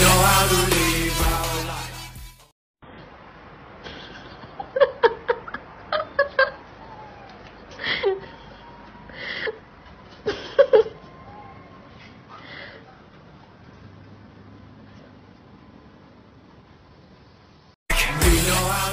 know how to live our life. we know how